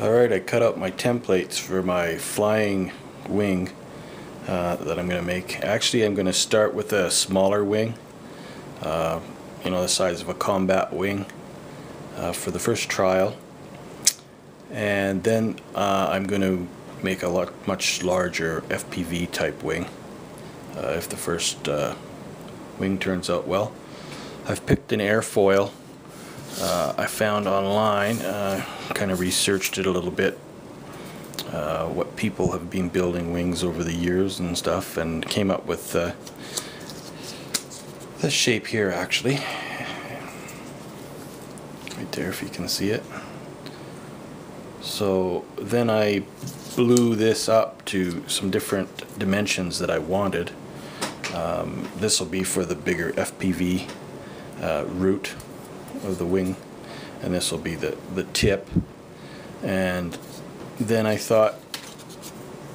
Alright, I cut out my templates for my flying wing uh, that I'm going to make. Actually, I'm going to start with a smaller wing, uh, you know, the size of a combat wing uh, for the first trial. And then uh, I'm going to make a lot much larger FPV type wing uh, if the first uh, wing turns out well. I've picked an airfoil uh, I found online, uh, kind of researched it a little bit, uh, what people have been building wings over the years and stuff, and came up with uh, this shape here actually. Right there, if you can see it. So then I blew this up to some different dimensions that I wanted. Um, this will be for the bigger FPV uh, root of the wing and this will be the the tip. And then I thought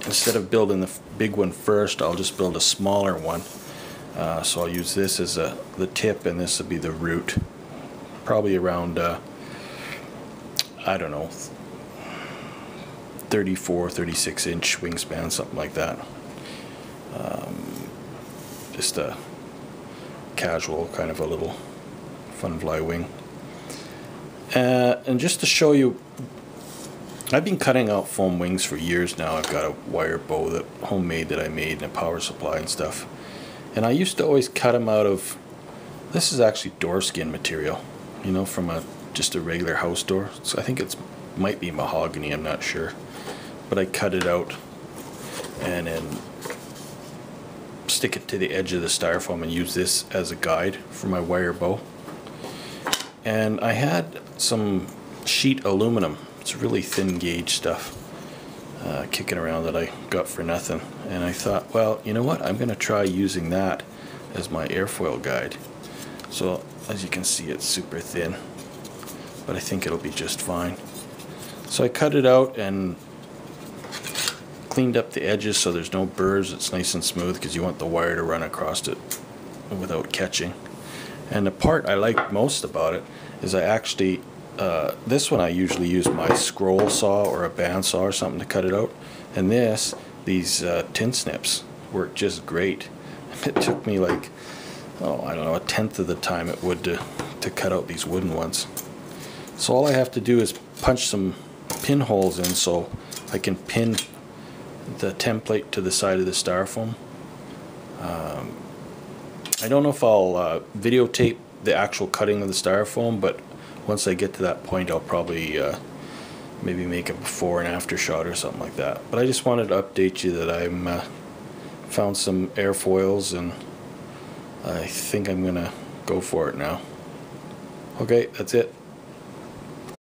instead of building the big one first I'll just build a smaller one. Uh, so I'll use this as a the tip and this will be the root. Probably around uh, I don't know 34 36 inch wingspan something like that. Um, just a casual kind of a little fun fly wing. Uh, and just to show you, I've been cutting out foam wings for years now. I've got a wire bow that homemade that I made and a power supply and stuff. And I used to always cut them out of, this is actually door skin material, you know, from a just a regular house door. So I think it's might be mahogany, I'm not sure. But I cut it out and then stick it to the edge of the styrofoam and use this as a guide for my wire bow and I had some sheet aluminum. It's really thin gauge stuff uh, kicking around that I got for nothing. And I thought, well, you know what? I'm going to try using that as my airfoil guide. So as you can see, it's super thin, but I think it'll be just fine. So I cut it out and cleaned up the edges so there's no burrs. It's nice and smooth because you want the wire to run across it without catching. And the part I like most about it is I actually, uh, this one I usually use my scroll saw or a bandsaw or something to cut it out. And this, these uh, tin snips work just great. It took me like, oh, I don't know, a tenth of the time it would to, to cut out these wooden ones. So all I have to do is punch some pinholes in so I can pin the template to the side of the styrofoam. Um, I don't know if I'll uh, videotape the actual cutting of the styrofoam, but once I get to that point, I'll probably uh, maybe make a before and after shot or something like that. But I just wanted to update you that I'm uh, found some airfoils and I think I'm gonna go for it now. Okay, that's it.